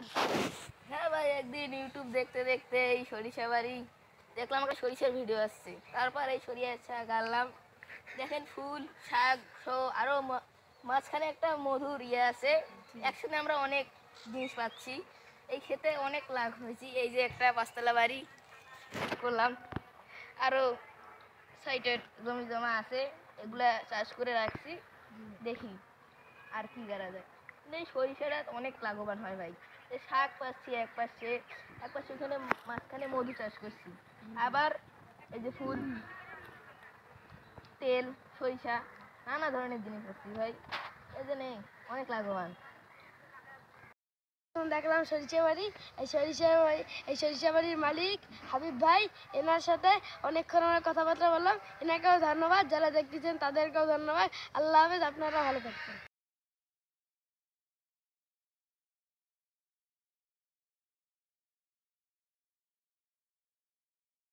হ্যাঁ ভাই, একদিন ইউটিউব দেখতে দেখতে এই সরিষা বাড়ি দেখলাম একটা সরিষার ভিডিও আসছে। তারপর এই সরিষা শাক আনলাম। দেখেন ফুল, শাক সো আরও মাঝখানে একটা মধুর ইয়ে আছে। একসাথে আমরা অনেক জিনিস পাচ্ছি। এই খেতে অনেক লাভ হয়েছি। এই যে একটা পাঁচতলা বাড়ি করলাম। আরও সাইডের জমি জমা আছে। এগুলা চাষ করে রাখছি। দেখি আর কি করা যায়। কিন্তু এই সরিষাটা অনেক লাভবান হয় ভাই। শাক পাচ্ছি, এক পাশে এক পাশে ওখানে মাঝখানে মধু চাষ করছি। আবার এই যে ফুল, তেল, সরিষা, নানা ধরনের জিনিস পাচ্ছি ভাই। এই জন্যে অনেক লাভবান। দেখলাম সরিষা বাড়ি। এই সরিষা এই সরিষা বাড়ির মালিক হাবিব ভাই, এনার সাথে অনেকক্ষণ আমরা কথাবার্তা বললাম। এনাকেও ধন্যবাদ, যারা দেখতেছেন তাদেরকেও ধন্যবাদ। আল্লাহ হাফেজ, আপনারা ভালো থাকবেন।